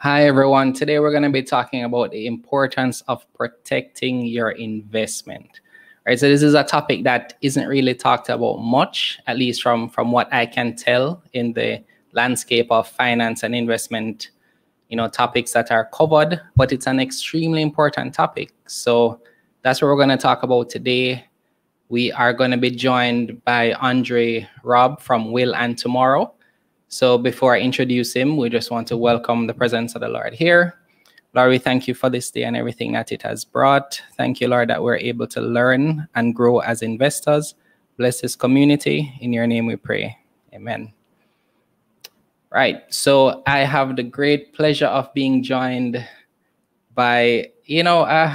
Hi, everyone. Today we're going to be talking about the importance of protecting your investment. Right, so this is a topic that isn't really talked about much, at least from, from what I can tell in the landscape of finance and investment, you know, topics that are covered, but it's an extremely important topic. So that's what we're going to talk about today. We are going to be joined by Andre Robb from Will and Tomorrow. So before I introduce him, we just want to welcome the presence of the Lord here. Lord, we thank you for this day and everything that it has brought. Thank you, Lord, that we're able to learn and grow as investors. Bless this community. In your name we pray. Amen. Right. So I have the great pleasure of being joined by, you know, uh,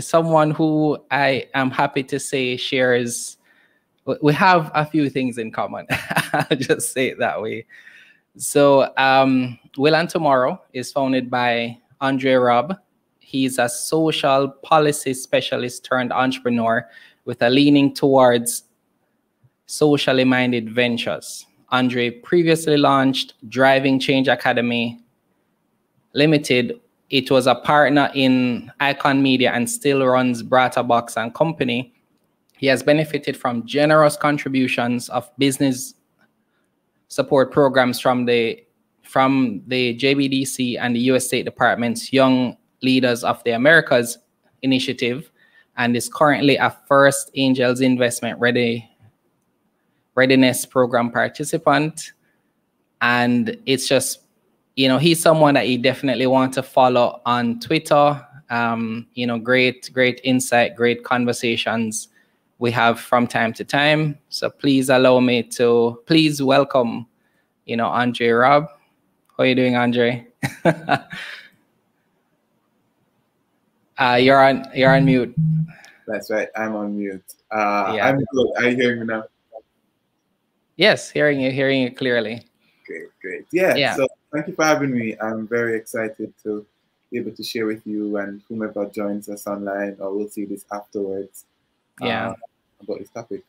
someone who I am happy to say shares we have a few things in common. I'll just say it that way. So, um, Will and Tomorrow is founded by Andre Robb. He's a social policy specialist turned entrepreneur with a leaning towards socially minded ventures. Andre previously launched Driving Change Academy Limited. It was a partner in Icon Media and still runs Brata Box and Company, he has benefited from generous contributions of business support programs from the from the JBDC and the US State Department's Young Leaders of the Americas initiative and is currently a First Angels Investment Ready Readiness Program participant. And it's just, you know, he's someone that you definitely want to follow on Twitter. Um, you know, great, great insight, great conversations we have from time to time. So please allow me to please welcome, you know, Andre Robb. How are you doing, Andre? uh, you're on you're on mute. That's right. I'm on mute. Uh, yeah. I'm good. Are you hearing me now? Yes, hearing you, hearing you clearly. Great, great. Yeah. yeah. So thank you for having me. I'm very excited to be able to share with you and whomever joins us online or will see this afterwards yeah. Uh, about this topic.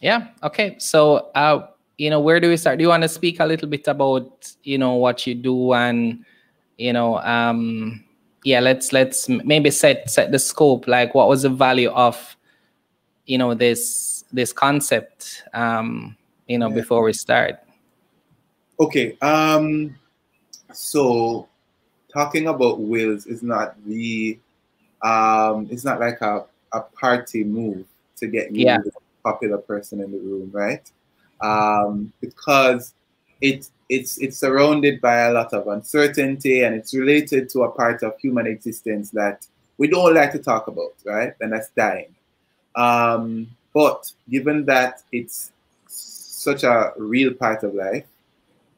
Yeah okay so uh you know where do we start? Do you want to speak a little bit about you know what you do and you know um yeah let's let's maybe set set the scope like what was the value of you know this this concept um you know yeah. before we start? Okay um so talking about wills is not the um it's not like a a party move to get you yeah. the popular person in the room, right? Um, because it it's it's surrounded by a lot of uncertainty and it's related to a part of human existence that we don't like to talk about, right? And that's dying. Um, but given that it's such a real part of life,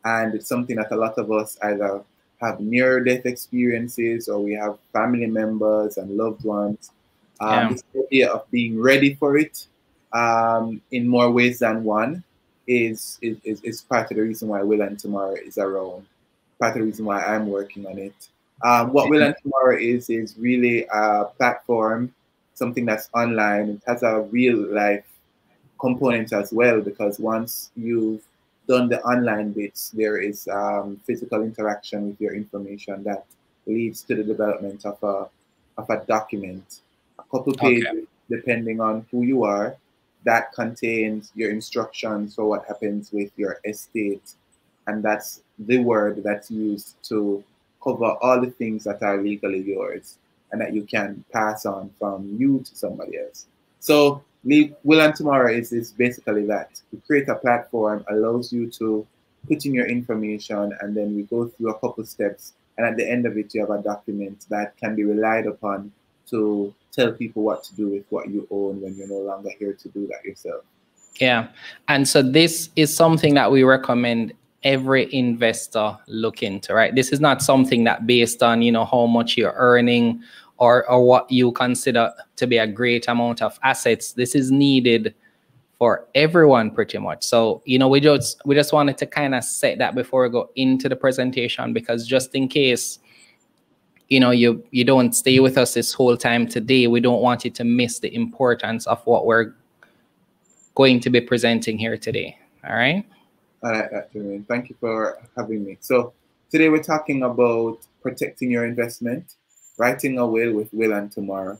and it's something that a lot of us either have near death experiences or we have family members and loved ones um, yeah. This idea of being ready for it um, in more ways than one is, is, is part of the reason why Will and Tomorrow is around. Part of the reason why I'm working on it. Um, what Will and Tomorrow is is really a platform, something that's online. It has a real life component as well because once you've done the online bits, there is um, physical interaction with your information that leads to the development of a of a document couple pages, okay. depending on who you are, that contains your instructions for what happens with your estate. And that's the word that's used to cover all the things that are legally yours and that you can pass on from you to somebody else. So Will and Tomorrow is, is basically that. We create a platform, allows you to put in your information, and then we go through a couple steps. And at the end of it, you have a document that can be relied upon to tell people what to do with what you own when you're no longer here to do that yourself. Yeah. And so this is something that we recommend every investor look into, right? This is not something that based on, you know, how much you're earning or or what you consider to be a great amount of assets. This is needed for everyone pretty much. So, you know, we just we just wanted to kind of set that before we go into the presentation because just in case you know you you don't stay with us this whole time today. We don't want you to miss the importance of what we're going to be presenting here today. All right? All right Jermaine. thank you for having me. So today we're talking about protecting your investment, writing a will with Will and Tomorrow.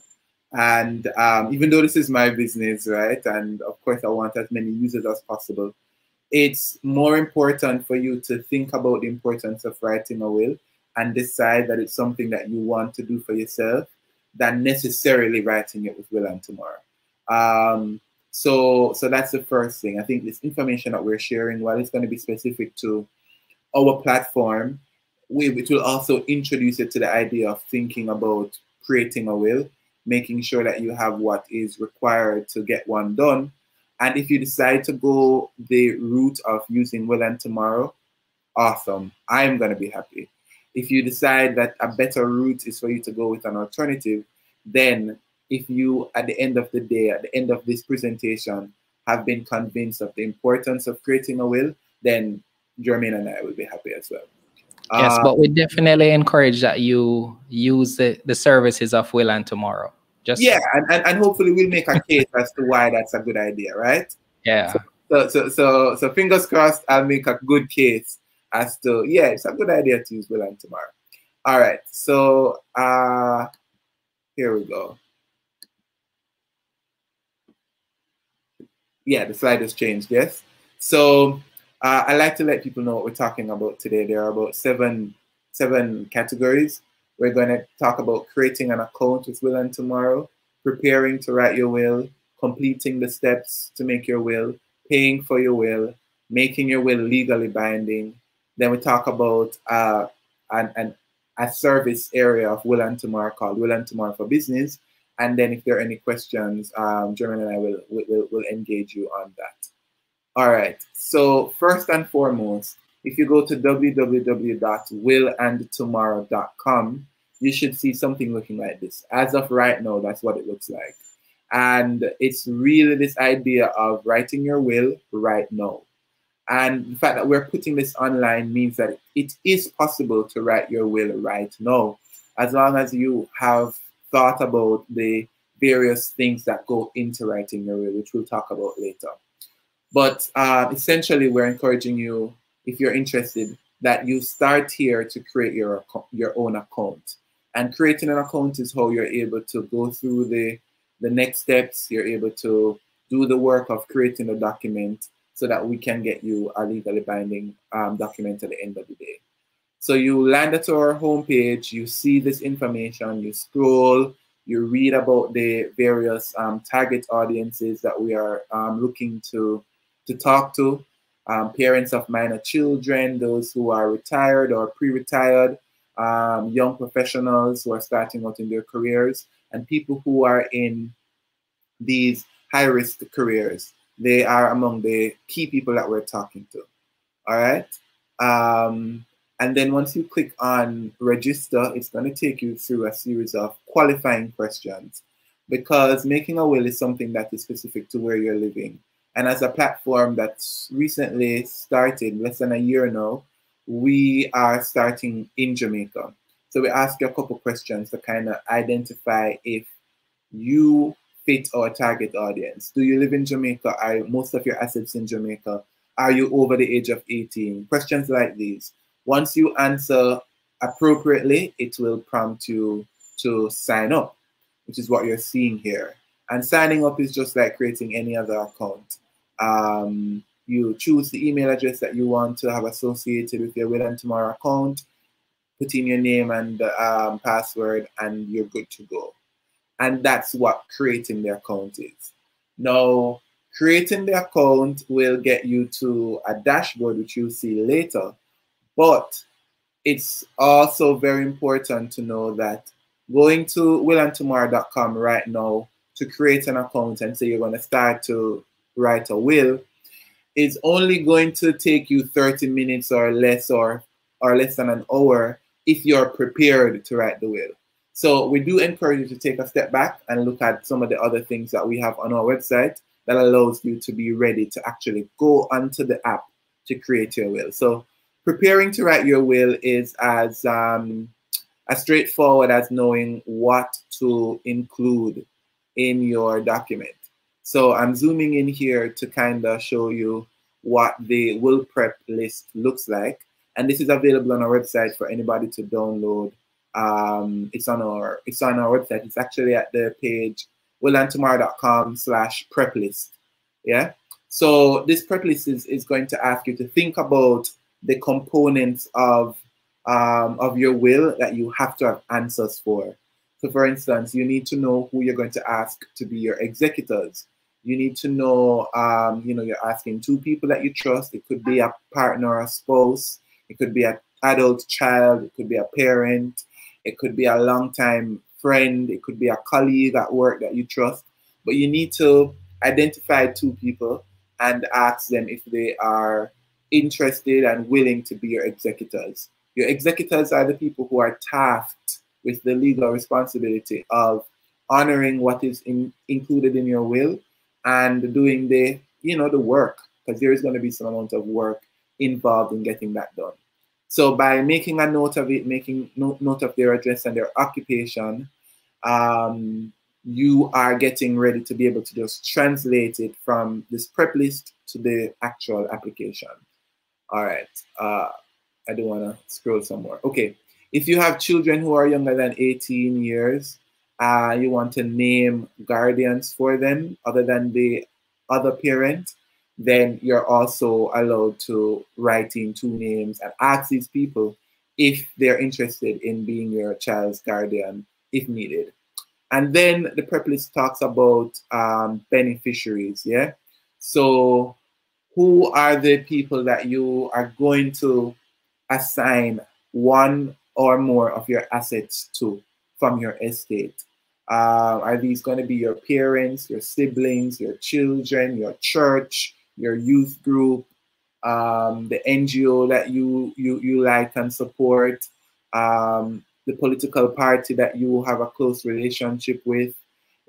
And um, even though this is my business, right, and of course I want as many users as possible, it's more important for you to think about the importance of writing a will and decide that it's something that you want to do for yourself than necessarily writing it with Will and Tomorrow. Um, so, so that's the first thing. I think this information that we're sharing, while it's going to be specific to our platform, we, it will also introduce it to the idea of thinking about creating a will, making sure that you have what is required to get one done. And if you decide to go the route of using Will and Tomorrow, awesome. I'm going to be happy. If you decide that a better route is for you to go with an alternative, then if you, at the end of the day, at the end of this presentation, have been convinced of the importance of creating a will, then Jermaine and I will be happy as well. Yes, uh, but we definitely encourage that you use the, the services of Will and Tomorrow. Just yeah, and, and, and hopefully we'll make a case as to why that's a good idea, right? Yeah. So, so, so, so, so fingers crossed, I'll make a good case as to, yeah, it's a good idea to use Will and Tomorrow. All right, so uh, here we go. Yeah, the slide has changed, yes. So uh, I like to let people know what we're talking about today. There are about seven seven categories. We're going to talk about creating an account with Will and Tomorrow, preparing to write your will, completing the steps to make your will, paying for your will, making your will legally binding. Then we talk about uh, an, an, a service area of Will and Tomorrow called Will and Tomorrow for Business. And then if there are any questions, um, Jermaine and I will, will, will engage you on that. All right, so first and foremost, if you go to www.willandtomorrow.com, you should see something looking like this. As of right now, that's what it looks like. And it's really this idea of writing your will right now. And the fact that we're putting this online means that it is possible to write your will right now, as long as you have thought about the various things that go into writing your will, which we'll talk about later. But uh, essentially, we're encouraging you, if you're interested, that you start here to create your your own account. And creating an account is how you're able to go through the the next steps. You're able to do the work of creating a document so that we can get you a legally binding um, document at the end of the day. So you land at our homepage, you see this information, you scroll, you read about the various um, target audiences that we are um, looking to to talk to um, parents of minor children, those who are retired or pre-retired, um, young professionals who are starting out in their careers, and people who are in these high-risk careers. They are among the key people that we're talking to. All right. Um, and then once you click on register, it's going to take you through a series of qualifying questions because making a will is something that is specific to where you're living. And as a platform that's recently started, less than a year now, we are starting in Jamaica. So we ask you a couple questions to kind of identify if you fit our target audience. Do you live in Jamaica? Are most of your assets in Jamaica? Are you over the age of 18? Questions like these. Once you answer appropriately, it will prompt you to sign up, which is what you're seeing here. And signing up is just like creating any other account. Um, you choose the email address that you want to have associated with your Will and Tomorrow account, put in your name and um, password, and you're good to go. And that's what creating the account is. Now, creating the account will get you to a dashboard, which you'll see later. But it's also very important to know that going to willandtomorrow.com right now to create an account and say you're going to start to write a will is only going to take you 30 minutes or less or or less than an hour if you're prepared to write the will. So we do encourage you to take a step back and look at some of the other things that we have on our website that allows you to be ready to actually go onto the app to create your will. So preparing to write your will is as um, as straightforward as knowing what to include in your document. So I'm zooming in here to kind of show you what the will prep list looks like. And this is available on our website for anybody to download. Um, it's on our it's on our website. It's actually at the page willandtomorrow.com slash prep list. Yeah. So this prep list is, is going to ask you to think about the components of um, of your will that you have to have answers for. So for instance, you need to know who you're going to ask to be your executors. You need to know, um, you know, you're asking two people that you trust. It could be a partner a spouse. It could be an adult child. It could be a parent. It could be a long time friend. It could be a colleague at work that you trust. But you need to identify two people and ask them if they are interested and willing to be your executors. Your executors are the people who are tasked with the legal responsibility of honoring what is in, included in your will and doing the, you know, the work, because there is going to be some amount of work involved in getting that done. So by making a note of it, making note, of their address and their occupation, um, you are getting ready to be able to just translate it from this prep list to the actual application. All right. Uh, I don't want to scroll somewhere. Okay. If you have children who are younger than 18 years, uh, you want to name guardians for them other than the other parent, then you're also allowed to write in two names and ask these people if they're interested in being your child's guardian if needed. And then the prep list talks about um, beneficiaries, yeah? So who are the people that you are going to assign one or more of your assets to from your estate? Uh, are these going to be your parents, your siblings, your children, your church, your youth group, um, the NGO that you, you, you like and support, um, the political party that you have a close relationship with?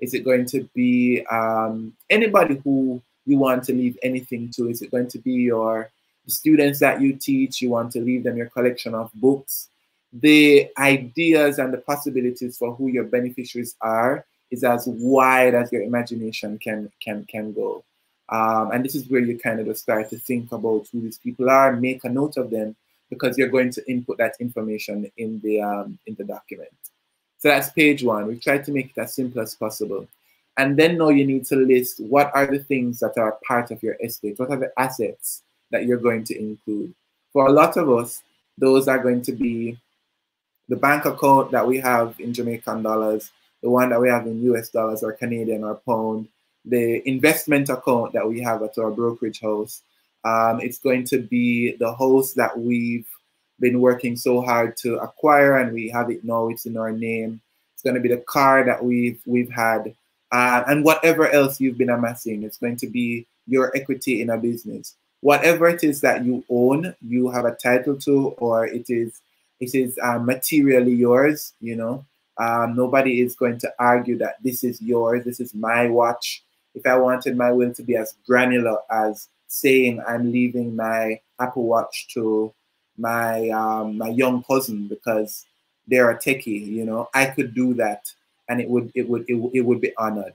Is it going to be um, anybody who you want to leave anything to? Is it going to be your students that you teach? You want to leave them your collection of books? The ideas and the possibilities for who your beneficiaries are is as wide as your imagination can can can go. Um, and this is where you kind of start to think about who these people are, make a note of them, because you're going to input that information in the um, in the document. So that's page one. We've tried to make it as simple as possible. And then now you need to list what are the things that are part of your estate, what are the assets that you're going to include. For a lot of us, those are going to be the bank account that we have in Jamaican dollars, the one that we have in US dollars or Canadian or pound, the investment account that we have at our brokerage house, um, it's going to be the house that we've been working so hard to acquire, and we have it now. It's in our name. It's going to be the car that we've we've had, uh, and whatever else you've been amassing. It's going to be your equity in a business. Whatever it is that you own, you have a title to, or it is it is uh, materially yours. You know, um, nobody is going to argue that this is yours. This is my watch. If I wanted my will to be as granular as saying I'm leaving my Apple Watch to my um, my young cousin because they're a techie, you know, I could do that and it would it would it, it would be honored.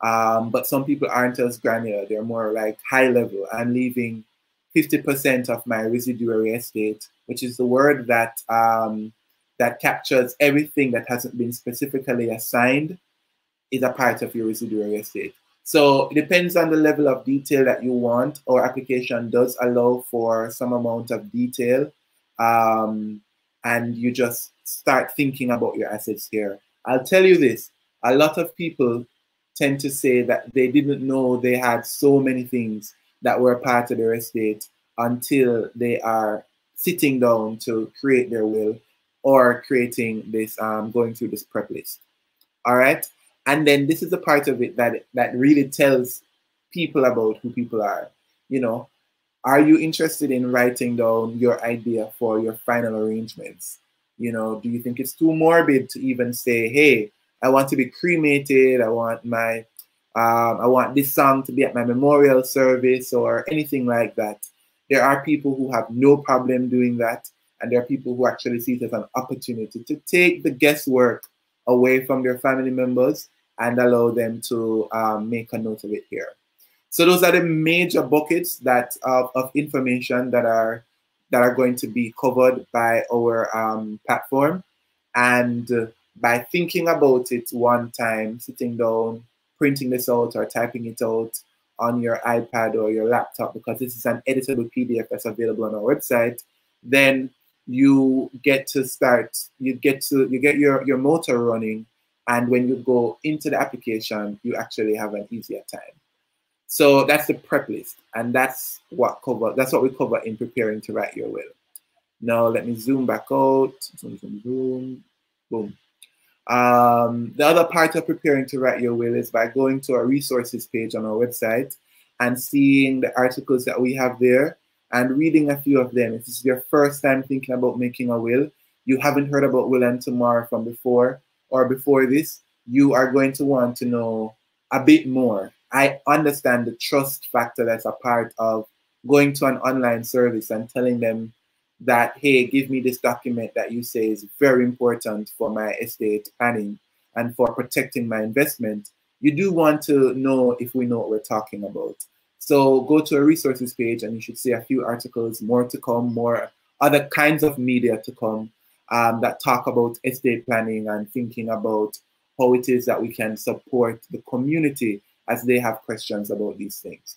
Um, but some people aren't as granular; they're more like high level. I'm leaving 50% of my residuary estate, which is the word that um, that captures everything that hasn't been specifically assigned, is a part of your residuary estate. So it depends on the level of detail that you want. Our application does allow for some amount of detail. Um, and you just start thinking about your assets here. I'll tell you this, a lot of people tend to say that they didn't know they had so many things that were part of their estate until they are sitting down to create their will or creating this, um, going through this prep list. All right. And then this is the part of it that that really tells people about who people are. You know, are you interested in writing down your idea for your final arrangements? You know, do you think it's too morbid to even say, "Hey, I want to be cremated. I want my, um, I want this song to be at my memorial service or anything like that." There are people who have no problem doing that, and there are people who actually see it as an opportunity to take the guesswork away from their family members and allow them to um, make a note of it here. So those are the major buckets that of, of information that are that are going to be covered by our um, platform. And uh, by thinking about it one time, sitting down, printing this out or typing it out on your iPad or your laptop, because this is an editable PDF that's available on our website, then you get to start, you get to, you get your, your motor running. And when you go into the application, you actually have an easier time. So that's the prep list, and that's what cover. That's what we cover in preparing to write your will. Now let me zoom back out. Zoom, zoom, zoom. Boom. Um, the other part of preparing to write your will is by going to our resources page on our website and seeing the articles that we have there and reading a few of them. If this is your first time thinking about making a will, you haven't heard about Will and Tomorrow from before or before this, you are going to want to know a bit more. I understand the trust factor that's a part of going to an online service and telling them that, hey, give me this document that you say is very important for my estate planning and for protecting my investment, you do want to know if we know what we're talking about. So go to a resources page and you should see a few articles, more to come, more other kinds of media to come um, that talk about estate planning and thinking about how it is that we can support the community as they have questions about these things.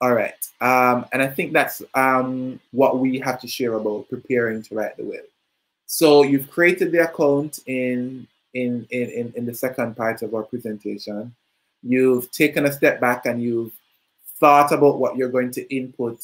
All right. Um, and I think that's um, what we have to share about preparing to write the will. So you've created the account in, in, in, in the second part of our presentation. You've taken a step back and you've thought about what you're going to input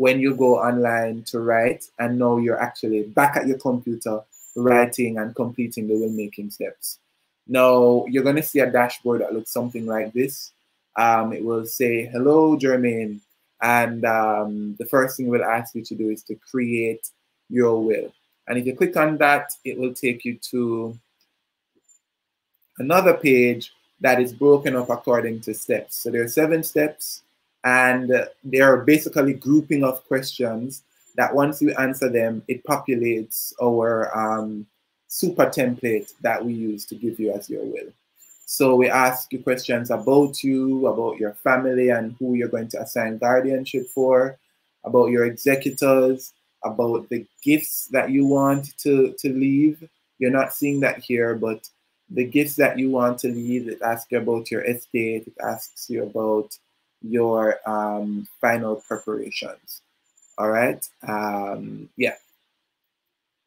when you go online to write. And now you're actually back at your computer writing and completing the will making steps. Now you're going to see a dashboard that looks something like this um, it will say, hello, Jermaine. And um, the first thing it will ask you to do is to create your will. And if you click on that, it will take you to another page that is broken up according to steps. So there are seven steps, and they are basically grouping of questions that once you answer them, it populates our um, super template that we use to give you as your will. So we ask you questions about you, about your family and who you're going to assign guardianship for, about your executors, about the gifts that you want to, to leave. You're not seeing that here, but the gifts that you want to leave, it asks you about your estate, it asks you about your um, final preparations. All right. Um, yeah.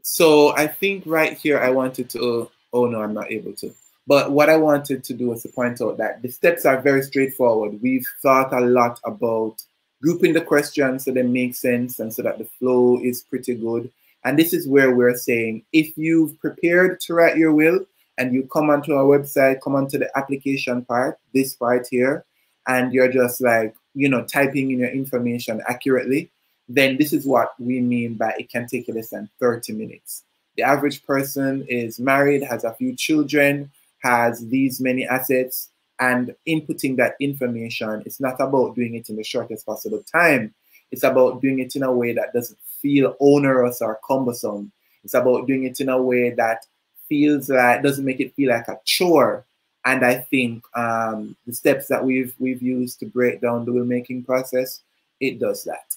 So I think right here I wanted to, oh no, I'm not able to. But what I wanted to do was to point out that the steps are very straightforward. We've thought a lot about grouping the questions so they make sense and so that the flow is pretty good. And this is where we're saying if you've prepared to write your will and you come onto our website, come onto the application part, this part here, and you're just like, you know, typing in your information accurately, then this is what we mean by it can take you less than 30 minutes. The average person is married, has a few children, has these many assets and inputting that information. It's not about doing it in the shortest possible time. It's about doing it in a way that doesn't feel onerous or cumbersome. It's about doing it in a way that feels like doesn't make it feel like a chore. And I think um, the steps that we've we've used to break down the will making process, it does that.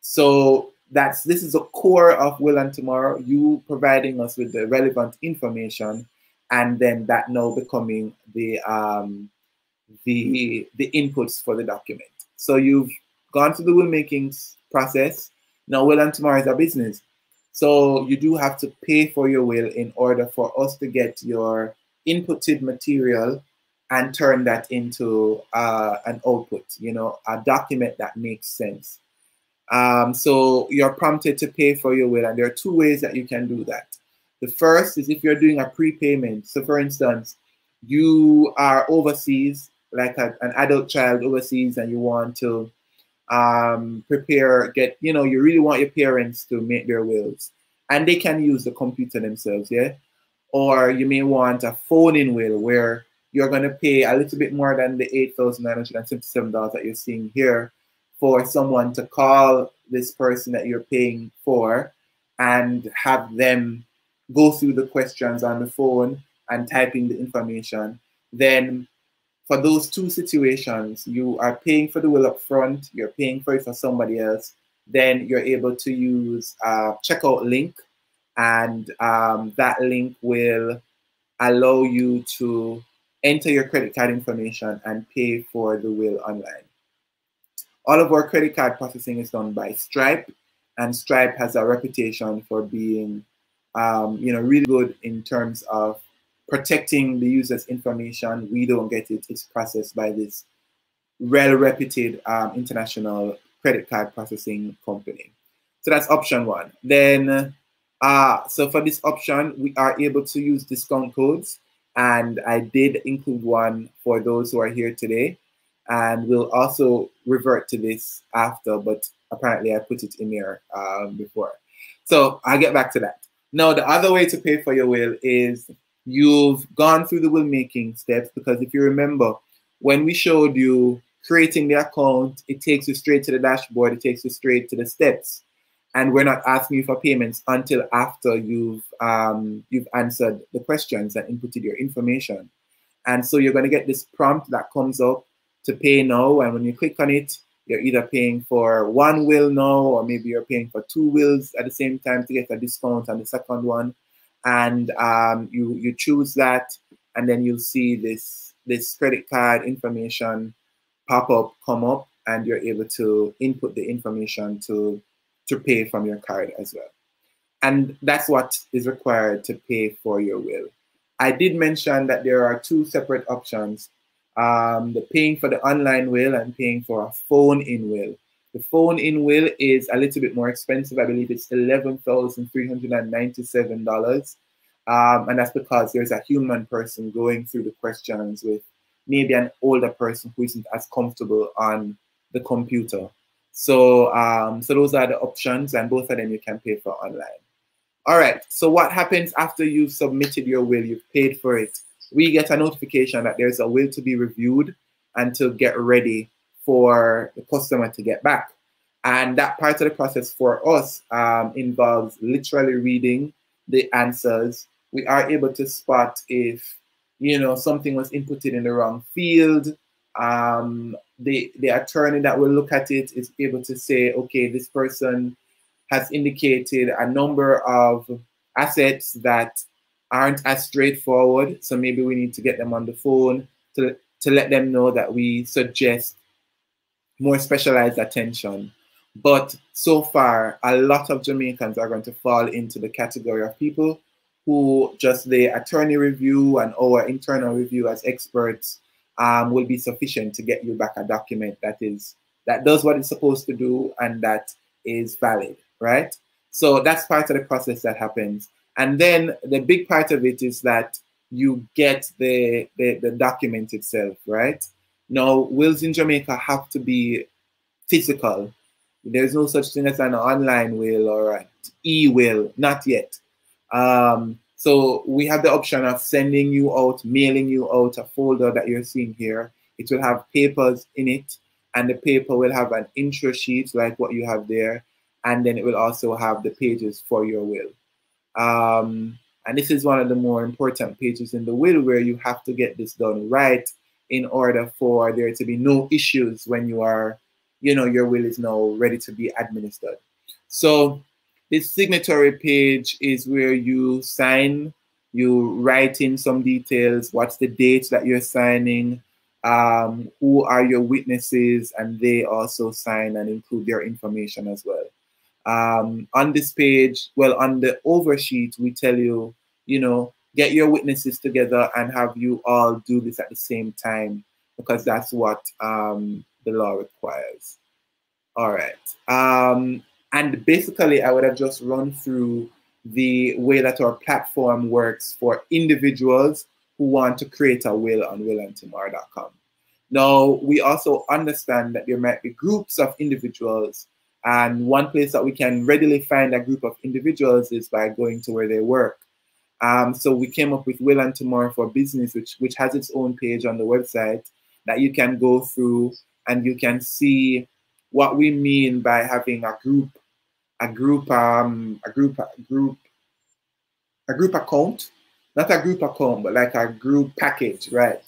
So that's this is a core of Will and Tomorrow. You providing us with the relevant information and then that now becoming the um, the the inputs for the document. So you've gone through the will making process. Now will and tomorrow is a business. So you do have to pay for your will in order for us to get your inputted material and turn that into uh, an output, you know, a document that makes sense. Um, so you're prompted to pay for your will, and there are two ways that you can do that. The first is if you're doing a prepayment. So for instance, you are overseas, like a, an adult child overseas, and you want to um, prepare, get, you know, you really want your parents to make their wills. And they can use the computer themselves, yeah? Or you may want a phone-in will where you're going to pay a little bit more than the $8,977 that you're seeing here for someone to call this person that you're paying for and have them go through the questions on the phone and typing the information, then for those two situations, you are paying for the will up front, you're paying for it for somebody else, then you're able to use a checkout link, and um, that link will allow you to enter your credit card information and pay for the will online. All of our credit card processing is done by Stripe, and Stripe has a reputation for being, um, you know, really good in terms of protecting the user's information. We don't get it; it's processed by this well-reputed um, international credit card processing company. So that's option one. Then, uh, so for this option, we are able to use discount codes. And I did include one for those who are here today. And we'll also revert to this after, but apparently I put it in there um, before. So I'll get back to that. Now, the other way to pay for your will is you've gone through the will making steps because if you remember, when we showed you creating the account, it takes you straight to the dashboard, it takes you straight to the steps. And we're not asking you for payments until after you've um, you've answered the questions and inputted your information. And so you're going to get this prompt that comes up to pay now. And when you click on it, you're either paying for one will now, or maybe you're paying for two wills at the same time to get a discount on the second one. And um, you you choose that, and then you'll see this this credit card information pop up, come up, and you're able to input the information to, to pay from your card as well. And that's what is required to pay for your will. I did mention that there are two separate options, um, the paying for the online will and paying for a phone-in will. The phone-in will is a little bit more expensive. I believe it's $11,397. Um, and that's because there's a human person going through the questions with maybe an older person who isn't as comfortable on the computer. So, um, so those are the options, and both of them you can pay for online. All right. So what happens after you've submitted your will? You've paid for it. We get a notification that there's a will to be reviewed and to get ready for the customer to get back. And that part of the process for us um, involves literally reading the answers. We are able to spot if you know, something was inputted in the wrong field. Um, the, the attorney that will look at it is able to say, okay, this person has indicated a number of assets that aren't as straightforward. So maybe we need to get them on the phone to, to let them know that we suggest more specialized attention. But so far, a lot of Jamaicans are going to fall into the category of people who just the attorney review and our internal review as experts um, will be sufficient to get you back a document that is that does what it's supposed to do and that is valid, right? So that's part of the process that happens. And then the big part of it is that you get the, the, the document itself, right? Now, wills in Jamaica have to be physical. There's no such thing as an online will or an e-will, not yet. Um, so we have the option of sending you out, mailing you out a folder that you're seeing here. It will have papers in it, and the paper will have an intro sheet like what you have there, and then it will also have the pages for your will. Um, and this is one of the more important pages in the will where you have to get this done right in order for there to be no issues when you are, you know, your will is now ready to be administered. So this signatory page is where you sign, you write in some details, what's the date that you're signing, um, who are your witnesses, and they also sign and include their information as well. Um, on this page, well, on the oversheet, we tell you, you know, get your witnesses together and have you all do this at the same time because that's what um, the law requires. All right. Um, and basically, I would have just run through the way that our platform works for individuals who want to create a will on willandtomorrow.com. Now, we also understand that there might be groups of individuals, and one place that we can readily find a group of individuals is by going to where they work. Um, so we came up with Will and Tomorrow for Business, which, which has its own page on the website that you can go through and you can see what we mean by having a group, a group, um, a group, a group, a group account, not a group account, but like a group package, right?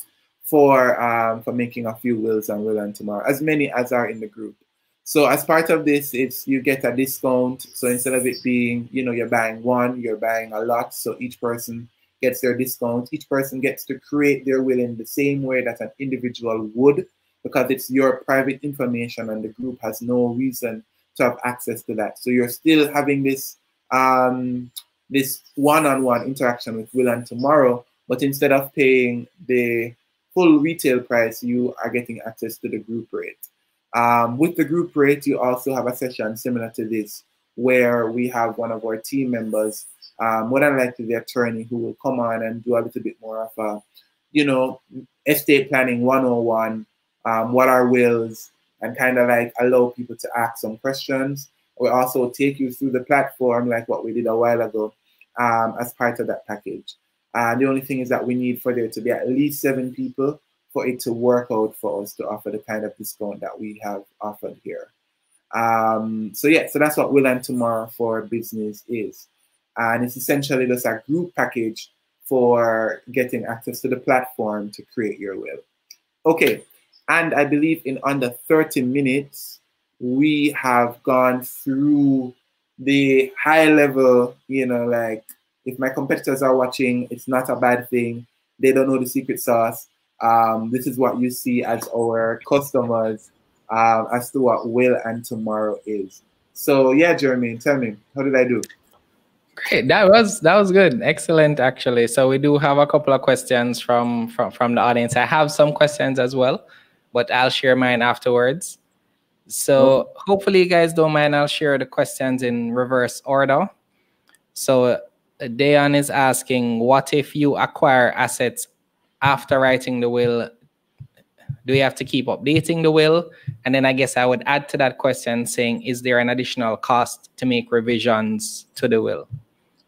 For um, for making a few wills and will and tomorrow, as many as are in the group. So as part of this, it's you get a discount. So instead of it being, you know, you're buying one, you're buying a lot. So each person gets their discount. Each person gets to create their will in the same way that an individual would, because it's your private information and the group has no reason to have access to that. So you're still having this um, this one-on-one interaction with Will and Tomorrow, but instead of paying the full retail price, you are getting access to the group rate. Um, with the group rate, you also have a session similar to this, where we have one of our team members, um, more than likely the attorney, who will come on and do a little bit more of a, you know, estate planning 101, um, what are wills, and kind of like allow people to ask some questions. We also take you through the platform, like what we did a while ago, um, as part of that package. Uh, the only thing is that we need for there to be at least seven people for it to work out for us to offer the kind of discount that we have offered here. Um, so yeah, so that's what Will and Tomorrow for Business is. And it's essentially just a group package for getting access to the platform to create your will. Okay, and I believe in under 30 minutes, we have gone through the high level, you know, like if my competitors are watching, it's not a bad thing. They don't know the secret sauce. Um, this is what you see as our customers um, as to what will and tomorrow is. So yeah, Jeremy, tell me, how did I do? Great. That was that was good. Excellent, actually. So we do have a couple of questions from from from the audience. I have some questions as well, but I'll share mine afterwards. So hopefully you guys don't mind. I'll share the questions in reverse order. So uh, Dayan is asking, what if you acquire assets after writing the will? Do you have to keep updating the will? And then I guess I would add to that question saying, is there an additional cost to make revisions to the will?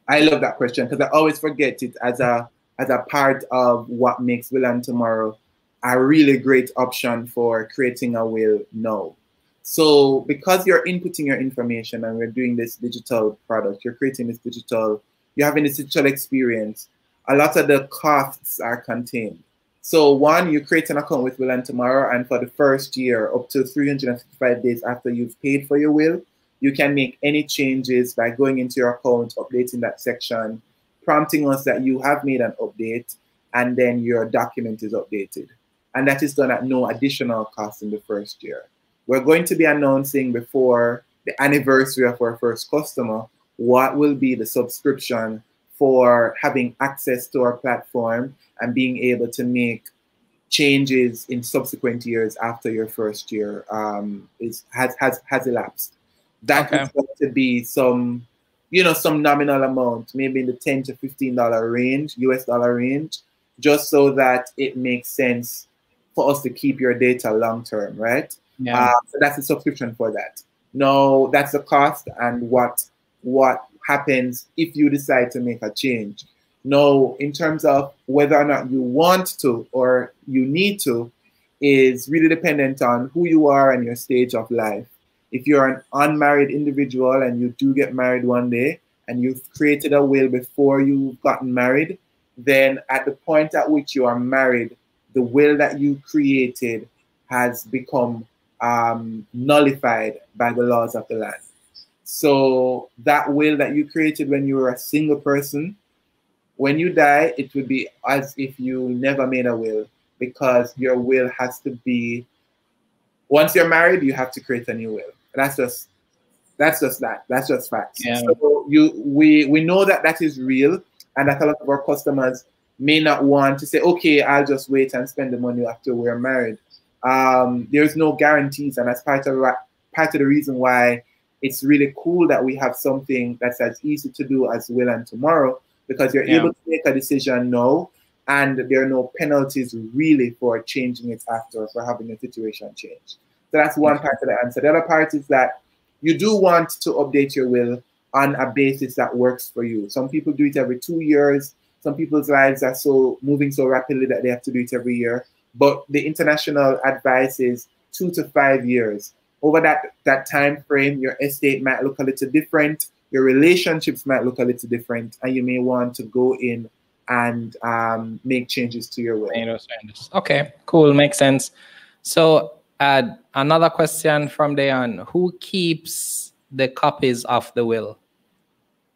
I love that question because I always forget it as a as a part of what makes Will and Tomorrow a really great option for creating a will now. So because you're inputting your information and we're doing this digital product, you're creating this digital you're having a digital experience, a lot of the costs are contained. So one, you create an account with Will and Tomorrow, and for the first year, up to 365 days after you've paid for your will, you can make any changes by going into your account, updating that section, prompting us that you have made an update, and then your document is updated. And that is done at no additional cost in the first year. We're going to be announcing before the anniversary of our first customer what will be the subscription for having access to our platform and being able to make changes in subsequent years after your first year um, is has has has elapsed. That okay. is going to be some, you know, some nominal amount, maybe in the ten to fifteen dollar range, US dollar range, just so that it makes sense for us to keep your data long term, right? Yeah. Uh, so that's a subscription for that. No, that's the cost and what what happens if you decide to make a change. Now, in terms of whether or not you want to or you need to, is really dependent on who you are and your stage of life. If you're an unmarried individual and you do get married one day and you've created a will before you've gotten married, then at the point at which you are married, the will that you created has become um, nullified by the laws of the land. So that will that you created when you were a single person, when you die, it would be as if you never made a will because your will has to be once you're married, you have to create a new will. That's just that's just that. That's just facts. Yeah. So you we we know that that is real and that a lot of our customers may not want to say, okay, I'll just wait and spend the money after we're married. Um, there's no guarantees, and that's part of part of the reason why it's really cool that we have something that's as easy to do as will and tomorrow because you're yeah. able to make a decision now and there are no penalties really for changing it after for having a situation change. So that's one part of the answer. The other part is that you do want to update your will on a basis that works for you. Some people do it every two years. Some people's lives are so moving so rapidly that they have to do it every year. But the international advice is two to five years over that that time frame, your estate might look a little different. Your relationships might look a little different, and you may want to go in and um, make changes to your will. Okay, cool, makes sense. So Uh, another question from Dayan. Who keeps the copies of the will?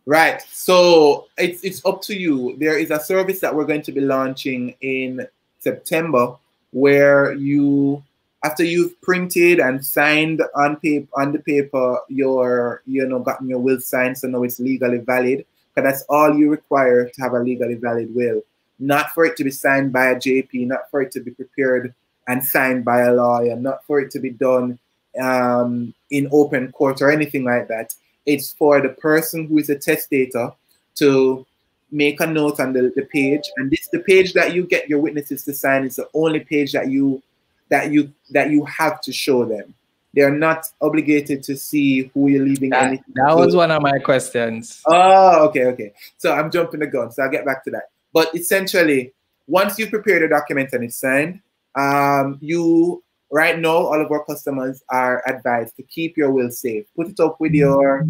Right. So it's it's up to you. There is a service that we're going to be launching in September where you after you've printed and signed on paper on the paper your you know gotten your will signed so now it's legally valid because that's all you require to have a legally valid will not for it to be signed by a jp not for it to be prepared and signed by a lawyer not for it to be done um, in open court or anything like that it's for the person who is a testator to make a note on the, the page and this the page that you get your witnesses to sign is the only page that you that you that you have to show them. They're not obligated to see who you're leaving that, anything. That was one of my questions. Oh, okay, okay. So I'm jumping the gun, so I'll get back to that. But essentially, once you prepare the document and it's signed, um, you right now all of our customers are advised to keep your will safe. Put it up with your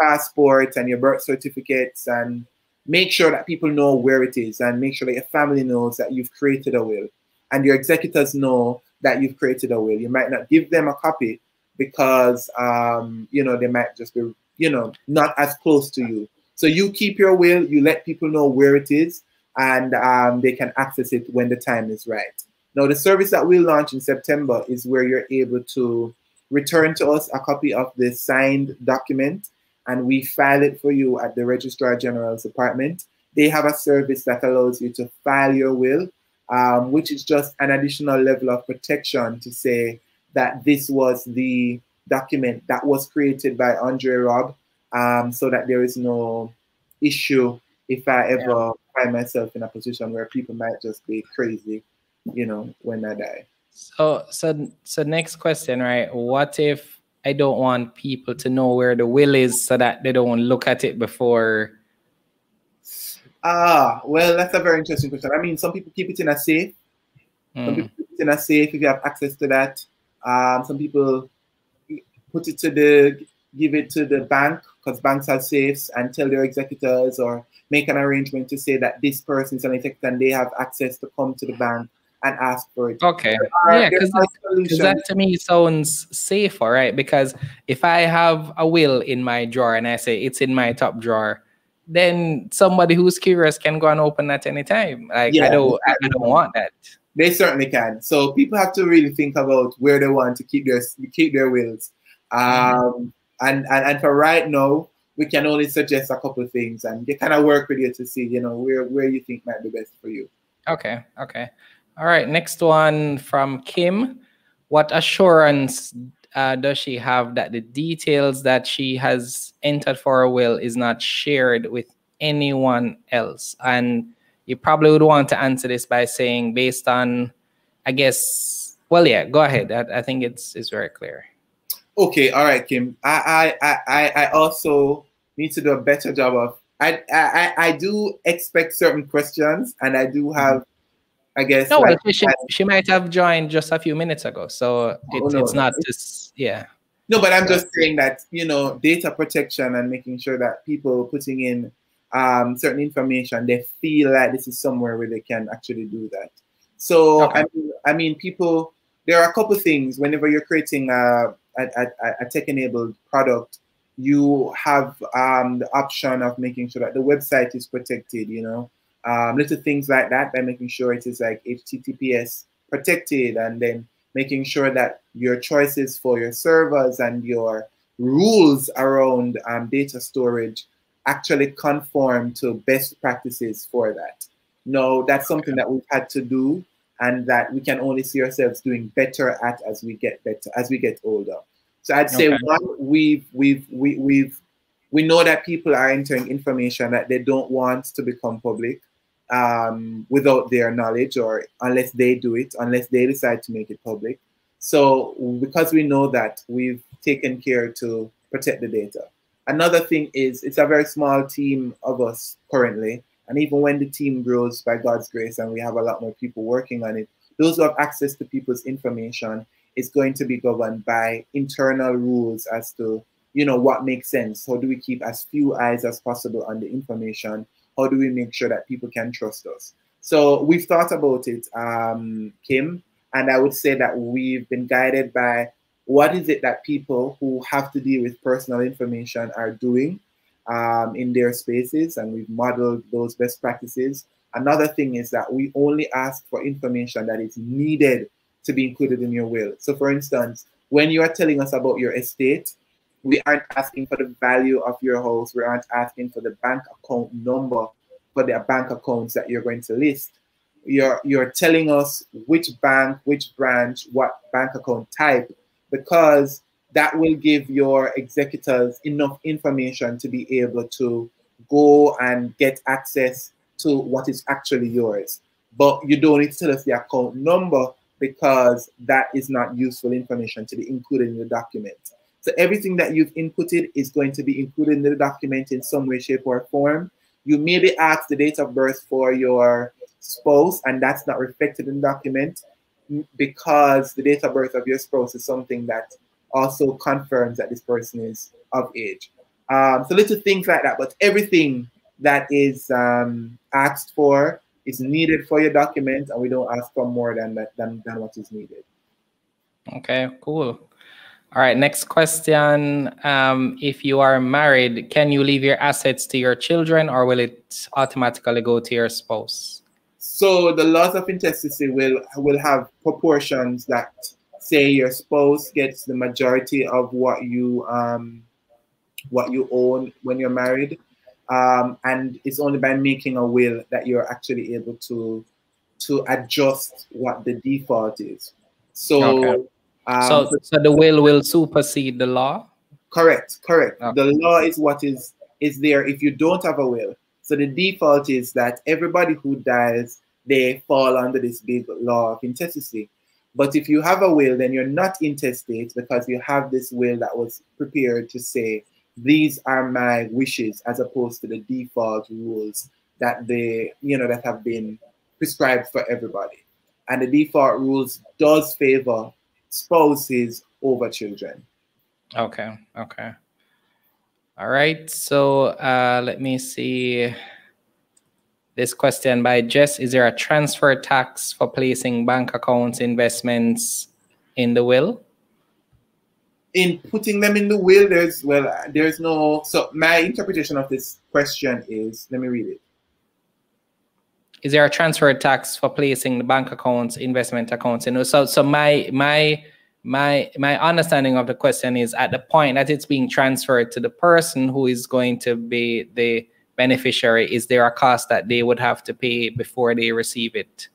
passport and your birth certificates and make sure that people know where it is and make sure that your family knows that you've created a will and your executors know that you've created a will. You might not give them a copy because um, you know they might just be you know not as close to you. So you keep your will. You let people know where it is, and um, they can access it when the time is right. Now the service that we'll launch in September is where you're able to return to us a copy of the signed document, and we file it for you at the Registrar General's Department. They have a service that allows you to file your will um, which is just an additional level of protection to say that this was the document that was created by Andre Robb, um, so that there is no issue if I ever yeah. find myself in a position where people might just be crazy, you know, when I die. So, so, so next question, right? What if I don't want people to know where the will is so that they don't look at it before Ah, well, that's a very interesting question. I mean, some people keep it in a safe. Mm. Some hmm. people keep it in a safe if you have access to that. Um, some people put it to the give it to the bank because banks are safes and tell their executors or make an arrangement to say that this person is an executor and they have access to come to the bank and ask for it. Okay. yeah, because that to me sounds safer, right? Because if I have a will in my drawer and I say it's in my top drawer, then somebody who's curious can go and open that anytime. Like yeah, I don't, I, I don't want that. They certainly can. So people have to really think about where they want to keep their keep their wills. Mm-hmm. Um, and, and and for right now, we can only suggest a couple of things, and they kind of work with you to see, you know, where where you think might be best for you. Okay. Okay. All right. Next one from Kim. What assurance uh, does she have that the details that she has entered for a will is not shared with anyone else? And you probably would want to answer this by saying, based on, I guess, well, yeah, go ahead. I, I think it's it's very clear. Okay, all right, Kim. I I I I also need to do a better job of. I I I do expect certain questions, and I do have I guess. No, like, well, she, she might have joined just a few minutes ago, so it, oh, no, it's not just yeah. No, but I'm just saying that you know data protection and making sure that people putting in um, certain information they feel like this is somewhere where they can actually do that. So okay. I mean, I mean, people. There are a couple things whenever you're creating a a, a, a tech-enabled product, you have um, the option of making sure that the website is protected. You know, um, little things like that by making sure it is like HTTPS protected and then making sure that your choices for your servers and your rules around um, data storage actually conform to best practices for that. No, that's something that we've had to do and that we can only see ourselves doing better at as we get better, as we get older. So I'd say okay. one, we've, we've, we, we've, we know that people are entering information that they don't want to become public um, without their knowledge or unless they do it, unless they decide to make it public. So because we know that, we've taken care to protect the data. Another thing is it's a very small team of us currently. And even when the team grows by God's grace and we have a lot more people working on it, those who have access to people's information is going to be governed by internal rules as to, you know, what makes sense. How do we keep as few eyes as possible on the information how do we make sure that people can trust us? So we've thought about it, um, Kim, And I would say that we've been guided by what is it that people who have to deal with personal information are doing um, in their spaces, and we've modeled those best practices. Another thing is that we only ask for information that is needed to be included in your will. So, for instance, when you are telling us about your estate, we aren't asking for the value of your house. We aren't asking for the bank account number for the bank accounts that you're going to list. You're you're telling us which bank, which branch, what bank account type, because that will give your executors enough information to be able to go and get access to what is actually yours. But you don't need to tell us the account number because that is not useful information to be included in the document. So everything that you've inputted is going to be included in the document in some way, shape, or form. You maybe ask the date of birth for your spouse, and that's not reflected in the document because the date of birth of your spouse is something that also confirms that this person is of age. Um, so little things like that, but everything that is um, asked for is needed for your document, and we don't ask for more than than, than what is needed. Okay, cool. All right, next question. Um, if you are married, can you leave your assets to your children or will it automatically go to your spouse? So the laws of intestacy will will have proportions that say your spouse gets the majority of what you um, what you own when you're married, um, and it's only by making a will that you're actually able to to adjust what the default is. So, okay. Um, so, so the will will supersede the law. Correct, correct. Okay. The law is what is is there if you don't have a will. So the default is that everybody who dies they fall under this big law of intestacy. But if you have a will, then you're not intestate because you have this will that was prepared to say these are my wishes as opposed to the default rules that they you know that have been prescribed for everybody and the default rules does favor spouses over children okay okay all right so uh let me see this question by jess is there a transfer tax for placing bank accounts investments in the will in putting them in the will, there's well, there's no. So my interpretation of this question is, let me read it. Is there a transfer tax for placing the bank accounts, investment accounts? You know, so so my my my my understanding of the question is at the point that it's being transferred to the person who is going to be the beneficiary, is there a cost that they would have to pay before they receive it?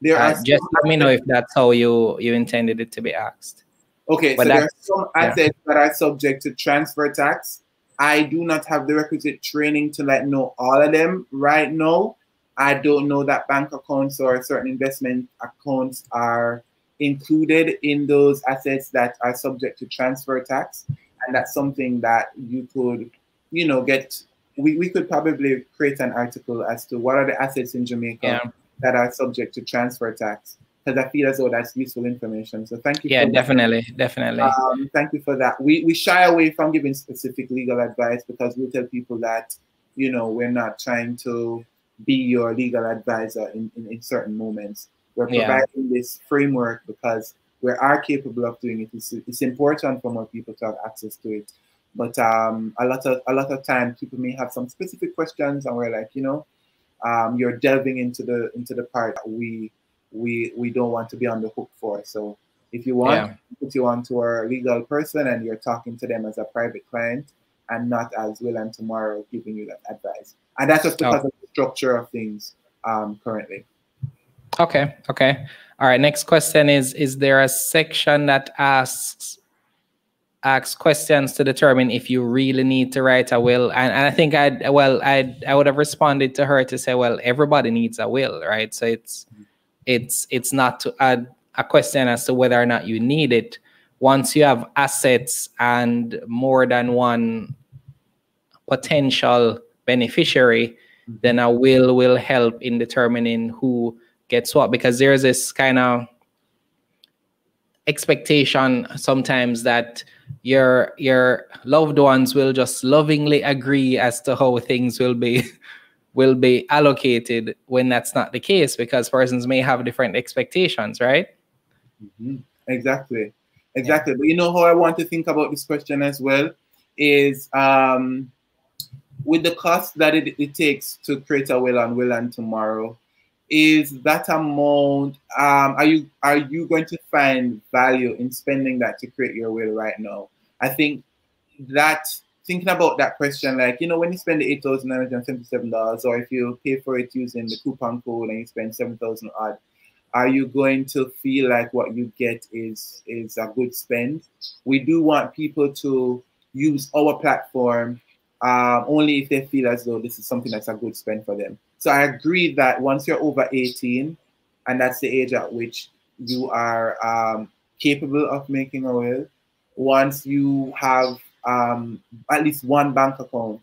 There uh, just let me know if that's how you you intended it to be asked. Okay, but so there are some assets yeah. that are subject to transfer tax. I do not have the requisite training to let know all of them right now. I don't know that bank accounts or certain investment accounts are included in those assets that are subject to transfer tax. And that's something that you could, you know, get. We, we could probably create an article as to what are the assets in Jamaica yeah. that are subject to transfer tax because I feel as though that's useful information. So thank you. Yeah, definitely, that. definitely. Um, thank you for that. We we shy away from giving specific legal advice because we tell people that you know we're not trying to be your legal advisor in, in, in certain moments. We're providing yeah. this framework because we are capable of doing it. It's, it's important for more people to have access to it. But um, a lot of a lot of time, people may have some specific questions, and we're like, you know, um, you're delving into the into the part that we we we don't want to be on the hook for. So if you want, yeah. put you onto our legal person and you're talking to them as a private client and not as Will and Tomorrow giving you that advice. And that's just because oh. of the structure of things um, currently. Okay. Okay. All right. Next question is: Is there a section that asks asks questions to determine if you really need to write a will? And, and I think I'd well, I I would have responded to her to say, well, everybody needs a will, right? So it's it's it's not to add a question as to whether or not you need it. Once you have assets and more than one potential beneficiary, then a will will help in determining who gets what because there's this kind of expectation sometimes that your your loved ones will just lovingly agree as to how things will be will be allocated when that's not the case because persons may have different expectations, right? Mm-hmm. Exactly, exactly. Yeah. But you know how I want to think about this question as well is um, with the cost that it, it takes to create a will and will and tomorrow. Is that amount? Um, are you are you going to find value in spending that to create your will right now? I think that thinking about that question, like, you know, when you spend the $8,977, or if you pay for it using the coupon code and you spend 7000 odd, are you going to feel like what you get is is a good spend? We do want people to use our platform uh, only if they feel as though this is something that's a good spend for them. So I agree that once you're over 18, and that's the age at which you are um, capable of making a will, once you have um, at least one bank account.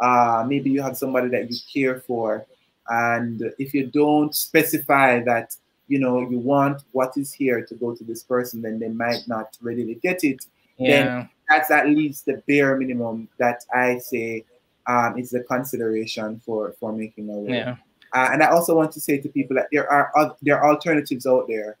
Uh, maybe you have somebody that you care for, and if you don't specify that you know you want what is here to go to this person, then they might not readily get it. Yeah. Then that's at least the bare minimum that I say um, is the consideration for for making a will. Yeah. Uh, and I also want to say to people that there are there are alternatives out there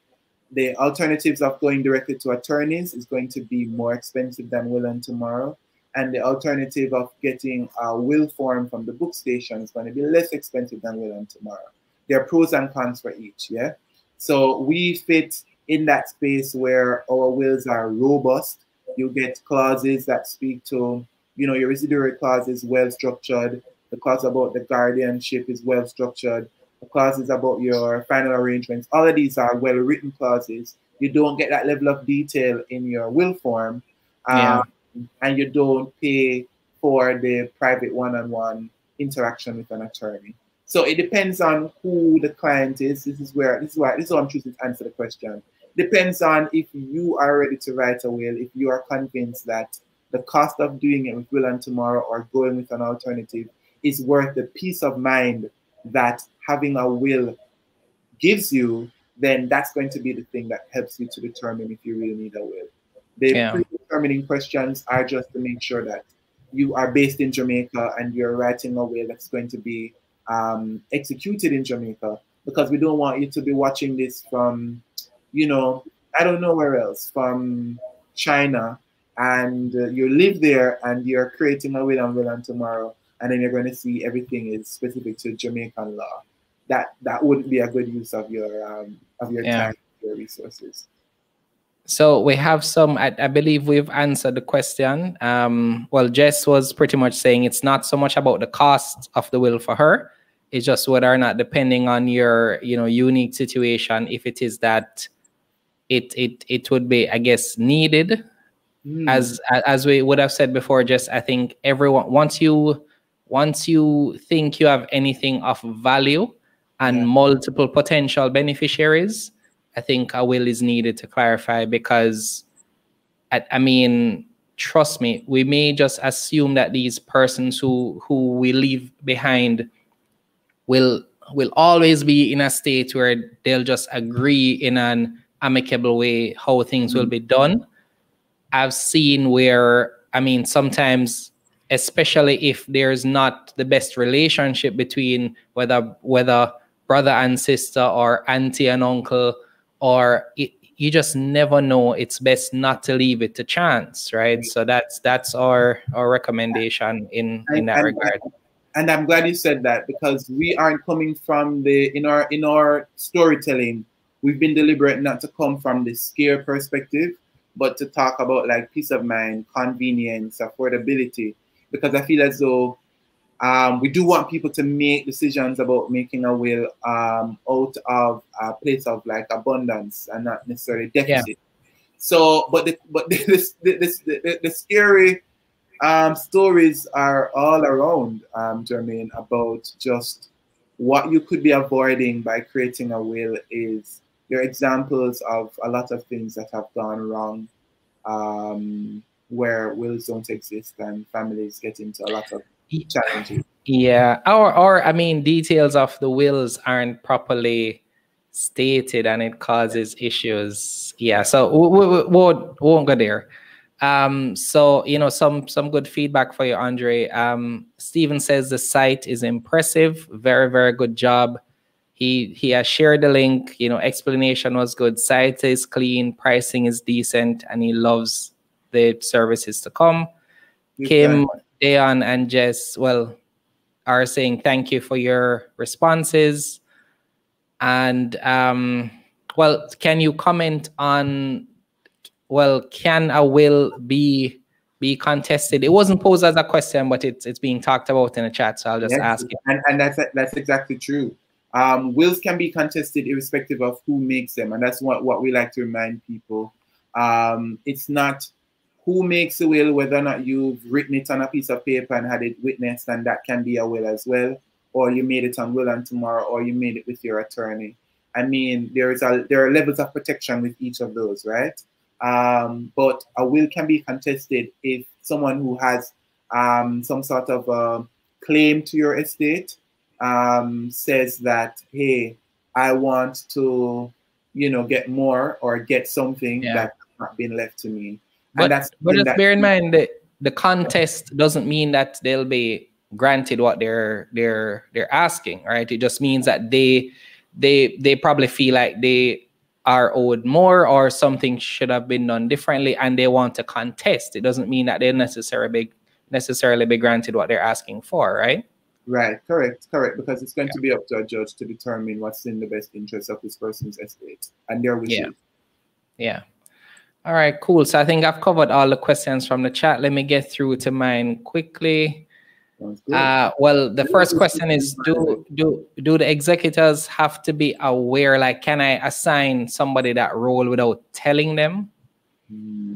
the alternatives of going directly to attorneys is going to be more expensive than will and tomorrow. And the alternative of getting a will form from the book station is going to be less expensive than will and tomorrow. There are pros and cons for each, yeah? So we fit in that space where our wills are robust. You get clauses that speak to, you know, your residuary clause is well structured. The clause about the guardianship is well structured The clauses about your final arrangements. All of these are well written clauses. You don't get that level of detail in your will form, um, yeah. and you don't pay for the private one on one interaction with an attorney. So it depends on who the client is. This is where this is why this is why I'm choosing to answer the question. Depends on if you are ready to write a will, if you are convinced that the cost of doing it with will and tomorrow or going with an alternative is worth the peace of mind that having a will gives you, then that's going to be the thing that helps you to determine if you really need a will. The yeah. predetermining questions are just to make sure that you are based in Jamaica and you're writing a will that's going to be um, executed in Jamaica because we don't want you to be watching this from, you know, I don't know where else, from China, and uh, you live there and you're creating a will and will and tomorrow, and then you're going to see everything is specific to Jamaican law that that wouldn't be a good use of your um, of your yeah. time, your resources. So we have some. I, I believe we've answered the question. Um, well, Jess was pretty much saying it's not so much about the cost of the will for her. It's just whether or not, depending on your you know unique situation, if it is that it it it would be, I guess, needed. Mm. As as we would have said before, just I think everyone once you once you think you have anything of value, and yeah. multiple potential beneficiaries, I think a will is needed to clarify because, I, I mean, trust me, we may just assume that these persons who who we leave behind will will always be in a state where they'll just agree in an amicable way how things mm-hmm. will be done. I've seen where I mean sometimes especially if there's not the best relationship between whether whether brother and sister or auntie and uncle or it, you just never know. It's best not to leave it to chance right? So that's that's our our recommendation in in that and, regard. and i'm glad you said that because we aren't coming from the in our in our storytelling we've been deliberate not to come from the scare perspective but to talk about like peace of mind convenience affordability because i feel as though um, we do want people to make decisions about making a will um, out of a place of like abundance and not necessarily deficit. Yeah. So, but the but this this the, the, the, scary um, stories are all around, um, Jermaine, about just what you could be avoiding by creating a will is your examples of a lot of things that have gone wrong um, where wills don't exist and families get into a lot of challenging. Yeah, or or I mean, details of the wills aren't properly stated, and it causes issues. Yeah, so we, we, we won't, won't go there. Um, so you know, some some good feedback for you, Andre. Um, Stephen says the site is impressive. Very very good job. he he has shared the link. You know, explanation was good. Site is clean, pricing is decent, and he loves the services to come. Kim, Dayon, and Jess, well, are saying thank you for your responses. And um, well, can you comment on well, can a will be be contested? It wasn't posed as a question, but it's it's being talked about in the chat. So I'll just yes, ask it. And, and that's that's exactly true. Um, wills can be contested irrespective of who makes them, and that's what what we like to remind people. Um, it's not who makes a will, whether or not you've written it on a piece of paper and had it witnessed, and that can be a will as well, or you made it on will and tomorrow, or you made it with your attorney. I mean, there is a there are levels of protection with each of those, right? Um, but a will can be contested if someone who has um, some sort of uh, claim to your estate um, says that, hey, I want to, you know, get more or get something yeah. that's not been left to me. But, that's but just bear in mind that the contest doesn't mean that they'll be granted what they're they're they're asking, right? It just means that they they they probably feel like they are owed more or something should have been done differently and they want to contest. It doesn't mean that they necessarily be necessarily be granted what they're asking for, right? Right, correct, correct. Because it's going yeah. to be up to a judge to determine what's in the best interest of this person's estate and their wishes. Yeah. yeah. All right, cool. So I think I've covered all the questions from the chat. Let me get through to mine quickly. Uh, well, the first question is: Do do do the executors have to be aware? Like, can I assign somebody that role without telling them? Hmm.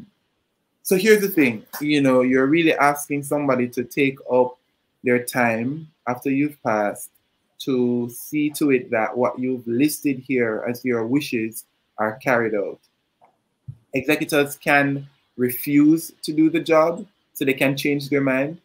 So here's the thing: you know, you're really asking somebody to take up their time after you've passed to see to it that what you've listed here as your wishes are carried out. Executors can refuse to do the job, so they can change their mind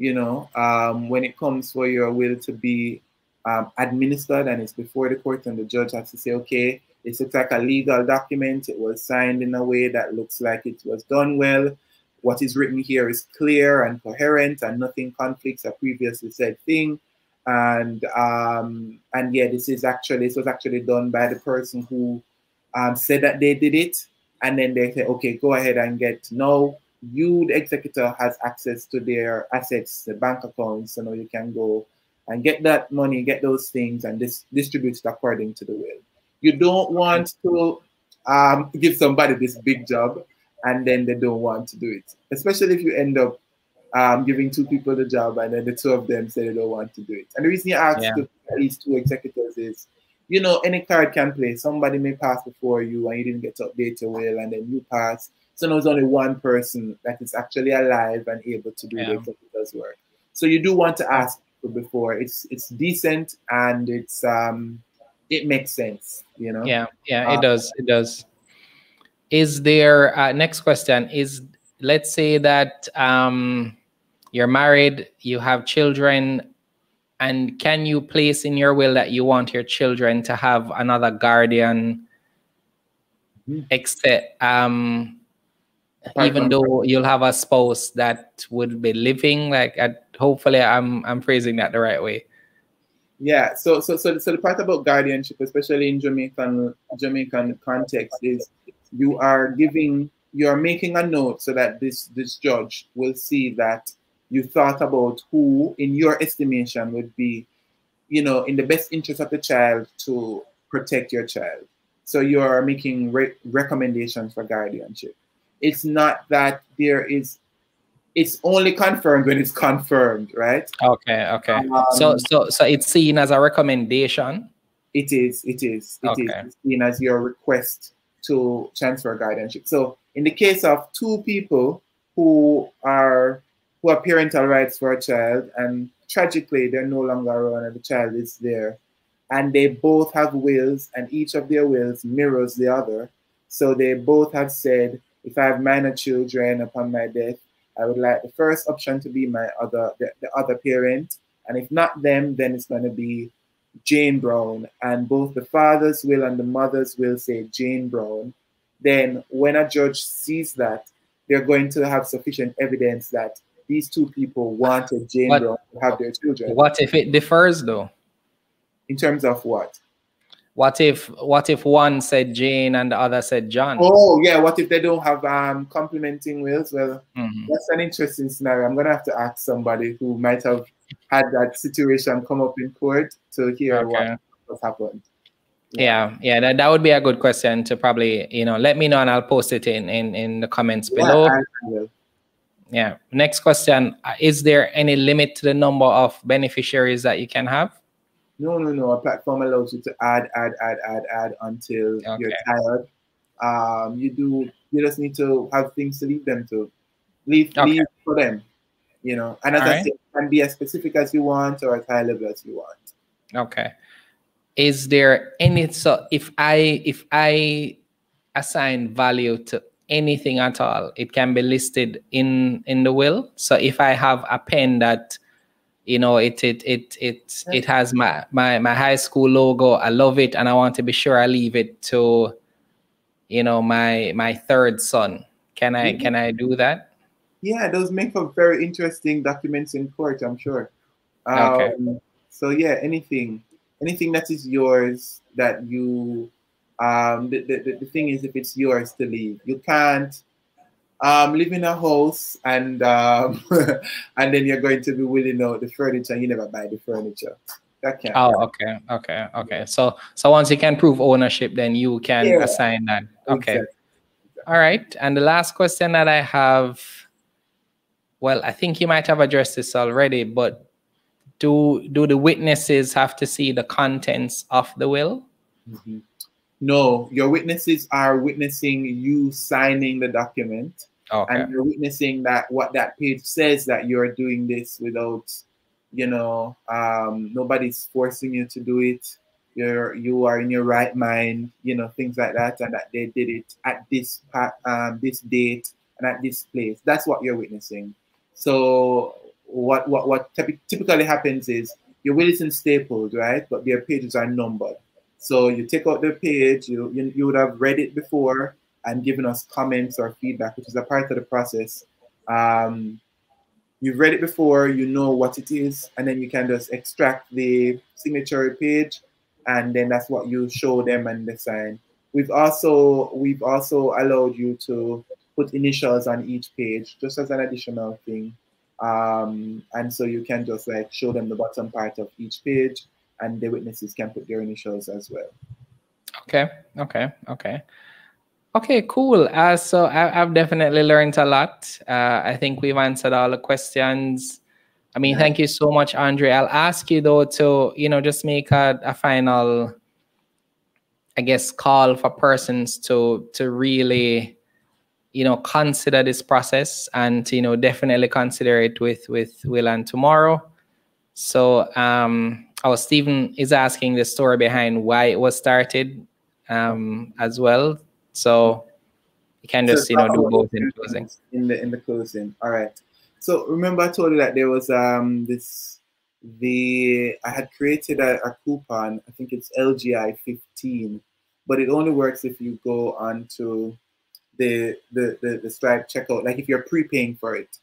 you know, um, when it comes for your will to be um, administered and it's before the court and the judge has to say, okay, it looks like a legal document. It was signed in a way that looks like it was done well. What is written here is clear and coherent and nothing conflicts a previously said thing. And um, and yeah, this is actually this was actually done by the person who um, said that they did it. And then they say, okay, go ahead and get no you, the executor, has access to their assets, the bank accounts, so now you can go and get that money, get those things, and dis- distribute it according to the will. You don't want to um, give somebody this big job and then they don't want to do it, especially if you end up um, giving two people the job and then the two of them say they don't want to do it. And the reason you ask yeah. least two executors is, you know, any card can play. Somebody may pass before you and you didn't get to update your will, and then you pass so now there's only one person that is actually alive and able to do yeah. the executor's work. So you do want to ask before. It's it's decent and it's um it makes sense, you know. Yeah, yeah, it uh, does. It does. Is there uh, next question? Is let's say that um you're married, you have children, and can you place in your will that you want your children to have another guardian? Mm-hmm. Except um even though you'll have a spouse that would be living like at, hopefully i'm i'm phrasing that the right way yeah so so so, so the part about guardianship especially in jamaican jamaican context is you are giving you're making a note so that this this judge will see that you thought about who in your estimation would be you know in the best interest of the child to protect your child so you are making re- recommendations for guardianship it's not that there is it's only confirmed when it's confirmed, right? Okay, okay. Um, so so so it's seen as a recommendation. It is, it is, it okay. is seen as your request to transfer guardianship. So in the case of two people who are who have parental rights for a child and tragically they're no longer around and the child is there and they both have wills and each of their wills mirrors the other. So they both have said if I have minor children upon my death, I would like the first option to be my other the, the other parent. And if not them, then it's going to be Jane Brown. And both the father's will and the mother's will say Jane Brown. Then when a judge sees that, they're going to have sufficient evidence that these two people wanted Jane what, Brown to have their children. What if it differs though? In terms of what? what if what if one said Jane and the other said John? Oh yeah, what if they don't have um complementing wills? Well, Mhm. that's an interesting scenario. I'm gonna have to ask somebody who might have had that situation come up in court to hear Okay. what has happened. Yeah, yeah, that, that would be a good question to probably, you know, let me know and I'll post it in in, in the comments Yeah, below. I- I will. Yeah. Next question. uh, Is there any limit to the number of beneficiaries that you can have? No, no, no. A platform allows you to add, add, add, add, add until you're tired. Um, you do. You just need to have things to leave them to. Leave, Okay. leave for them. You know, and as I said, can be as specific as you want or as high level as you want. Okay. Is there any so if I if I assign value to anything at all, it can be listed in in the will. So if I have a pen that you know it it it it it has my my my high school logo, I love it and I want to be sure I leave it to you know my my third son. Can I can I do that? Yeah, those make for very interesting documents in court. I'm sure. Okay. Um, So yeah, anything, anything that is yours that you, um, the, the, the- thing is, if it's yours to leave, you can't um, live in a house and um, and then you're going to be willing out the furniture. You never buy the furniture. That can't. Oh, okay, okay, okay. So so once you can prove ownership, then you can Yeah. assign that. Okay. Exactly. All right. And the last question that I have, well, I think you might have addressed this already, but do do the witnesses have to see the contents of the will? Mhm. No, your witnesses are witnessing you signing the document. Okay. and you're witnessing that what that page says that you're doing this without you know um, nobody's forcing you to do it. You're you are in your right mind you know things like that and that they did it at this um, this date and at this place. That's what you're witnessing. So what what what typi- typically happens is your will isn't stapled right? But their pages are numbered so you take out the page you you, you would have read it before and given us comments or feedback, which is a part of the process. Um, you've read it before, you know what it is, and then you can just extract the signature page, and then that's what you show them and they sign. We've also we've also allowed you to put initials on each page, just as an additional thing. Um, and so you can just like show them the bottom part of each page, and the witnesses can put their initials as well. Okay. Okay. Okay. Okay, cool. Uh, so I, I've definitely learned a lot. Uh, I think we've answered all the questions. I mean, thank you so much, Andre. I'll ask you though to, you know, just make a, a final, I guess, call for persons to to really, you know, consider this process and to, you know, definitely consider it with with Will and tomorrow. So, um, oh, Stephen is asking the story behind why it was started, um, as well. So you can just, you know, do both in closing. in the in the closing. All right. So remember, I told you that there was um this the I had created a, a coupon. I think it's LGI 15, but it only works if you go onto the the the, the Stripe checkout. Like if you're prepaying for it,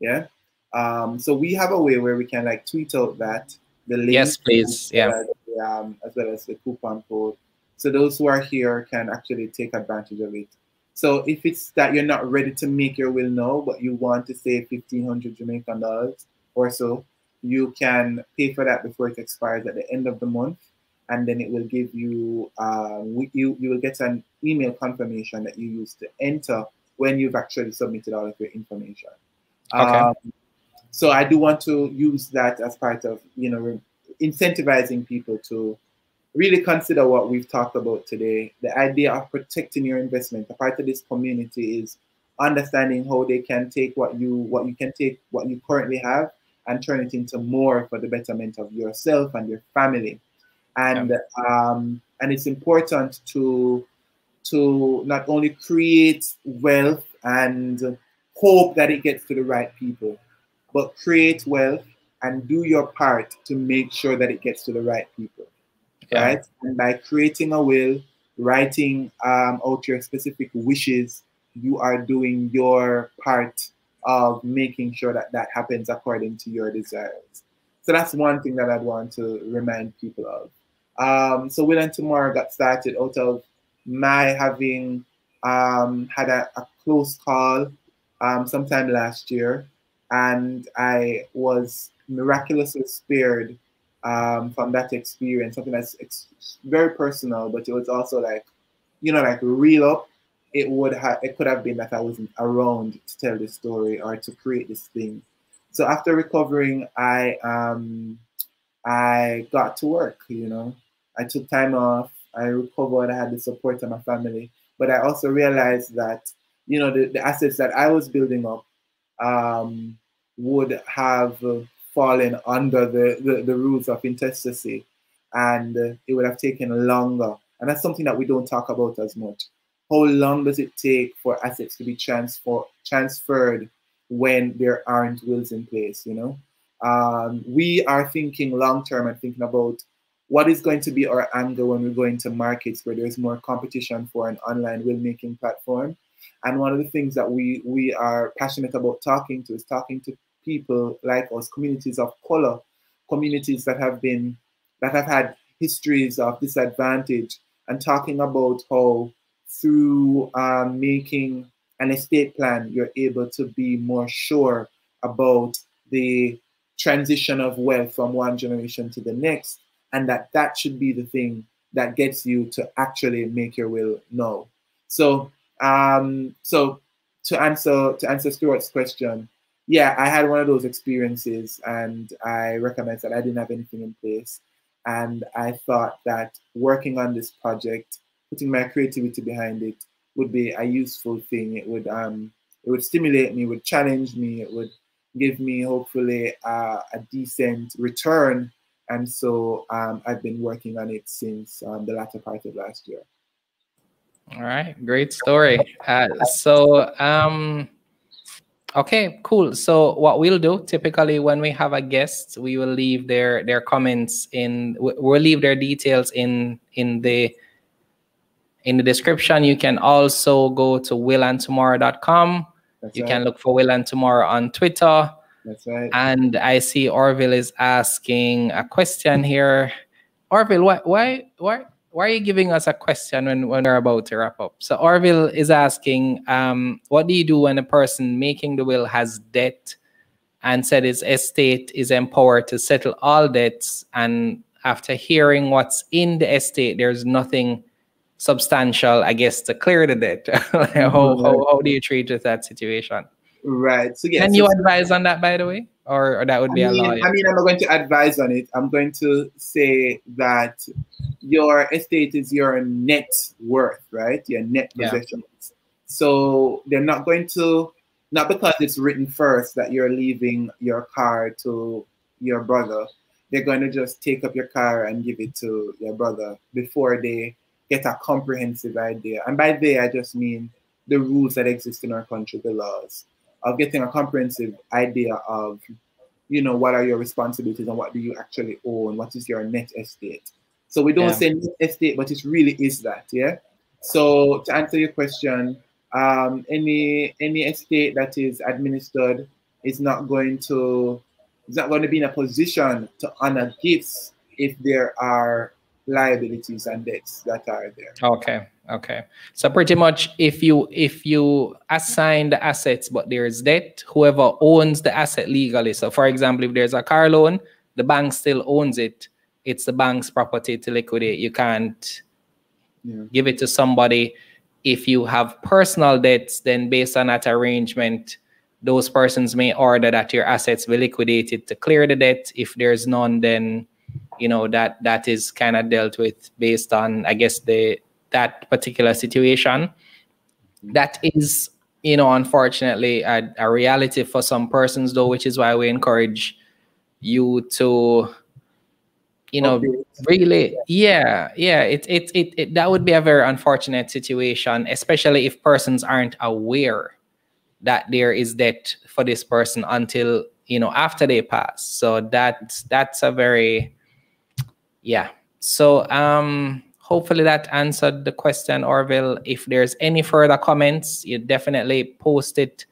yeah. Um, so we have a way where we can like tweet out that the link. Yes, please. Yeah. as well as, um, as well as the coupon code. So those who are here can actually take advantage of it. So if it's that you're not ready to make your will now, but you want to save fifteen hundred Jamaican dollars or so, you can pay for that before it expires at the end of the month, and then it will give you uh, we- you you will get an email confirmation that you use to enter when you've actually submitted all of your information. Okay. Um, so I do want to use that as part of you know incentivizing people to really consider what we've talked about today. The idea of protecting your investment. A part of this community is understanding how they can take what you what you can take what you currently have and turn it into more for the betterment of yourself and your family. And um, and it's important to to not only create wealth and hope that it gets to the right people, but create wealth and do your part to make sure that it gets to the right people Yeah. right? And by creating a will, writing um, out your specific wishes, you are doing your part of making sure that that happens according to your desires. So that's one thing that I'd want to remind people of. Um, so Will and Tomorrow got started out of my having um, had a, a, close call um, sometime last year, and I was miraculously spared um, from that experience. Something that's very personal, but it was also like, you know, like real up. It would have, it could have been that I wasn't around to tell this story or to create this thing. So after recovering, I um, I got to work. You know, I took time off. I recovered. I had the support of my family, but I also realized that you know the, the assets that I was building up um, would have fallen under the, the, the rules of intestacy and uh, it would have taken longer. And that's something that we don't talk about as much. How long does it take for assets to be transfer, transferred when there aren't wills in place, you know? Um, we are thinking long term and thinking about what is going to be our angle when we go into markets where there's more competition for an online will making platform. And one of the things that we we are passionate about talking to is talking to people like us, communities of color, communities that have been that have had histories of disadvantage, and talking about how through um, making an estate plan, you're able to be more sure about the transition of wealth from one generation to the next, and that that should be the thing that gets you to actually make your will know. So, um, so to answer to answer Stuart's question, yeah, I had one of those experiences and I recognized that I didn't have anything in place. And I thought that working on this project, putting my creativity behind it, would be a useful thing. It would um, it would stimulate me, it would challenge me, it would give me hopefully a decent return. And so um, I've been working on it since um, the latter part of last year. All right, great story. Uh, so um, Okay, cool. So what we'll do typically when we have a guest, we will leave their their comments in. We'll leave their details in in the in the description. You can also go to willandtomorrow.com. That's you right. can look for Will and Tomorrow on Twitter. That's right. And I see Orville is asking a question here. Orville, why why why why are you giving us a question when, when we're about to wrap up? So Orville is asking, um, what do you do when a person making the will has debt and said his estate is empowered to settle all debts and after hearing what's in the estate, there's nothing substantial, I guess, to clear the debt. how, how, how do you treat with that situation? Right. So yes, can you advise on that, by the way, or, or that would be I mean, a I mean, I'm not going to advise on it. I'm going to say that your estate is your net worth, right? Your net possessions. Yeah. So they're not going to, not because it's written first that you're leaving your car to your brother. They're going to just take up your car and give it to your brother before they get a comprehensive idea. And by they, I just mean the rules that exist in our country, the laws of getting a comprehensive idea of, you know, what are your responsibilities and what do you actually own? What is your net estate? So we don't yeah. say net estate, but it really is that, yeah. So to answer your question, um, any any estate that is administered is not going to is not going to be in a position to honor gifts if there are liabilities and debts that are there. Okay. Okay. So pretty much if you if you assign the assets but there's debt, whoever owns the asset legally. So for example, if there's a car loan, the bank still owns it. It's the bank's property to liquidate. You can't yeah. give it to somebody. If you have personal debts, then based on that arrangement, those persons may order that your assets be liquidated to clear the debt. If there's none, then you know that that is kind of dealt with based on I guess the that particular situation. That is, you know, unfortunately a, a reality for some persons, though, which is why we encourage you to you know really yeah yeah it, it it it that would be a very unfortunate situation especially if persons aren't aware that there is debt for this person until you know after they pass. So that's that's a very yeah. So um hopefully that answered the question, Orville. If there's any further comments, you definitely post it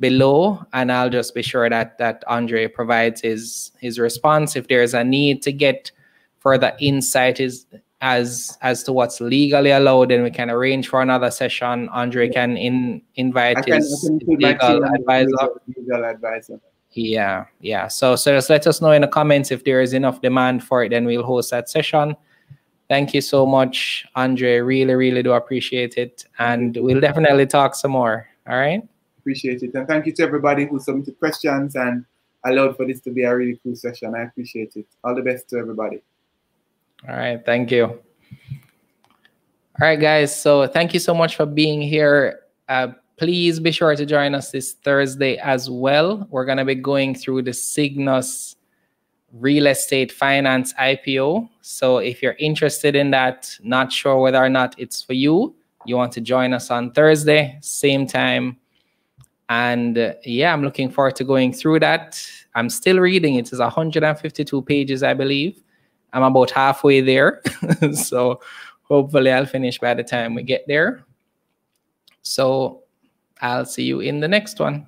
below and I'll just be sure that that Andre provides his his response. If there's a need to get further insight is as as to what's legally allowed, then we can arrange for another session. Andre can in invite can, his I can put legal advisor. Legal advisor. Yeah, yeah. So so just let us know in the comments if there is enough demand for it, then we'll host that session. Thank you so much, Andre. Really, really do appreciate it. And we'll definitely talk some more. All right. Appreciate it. And thank you to everybody who submitted questions and allowed for this to be a really cool session. I appreciate it. All the best to everybody. All right. Thank you. All right, guys. So thank you so much for being here. Uh, please be sure to join us this Thursday as well. We're going to be going through the Sygnus real estate finance IPO. So if you're interested in that, not sure whether or not it's for you, you want to join us on Thursday, same time. And uh, yeah, I'm looking forward to going through that. I'm still reading. It is 152 pages, I believe. I'm about halfway there. so hopefully I'll finish by the time we get there. So I'll see you in the next one.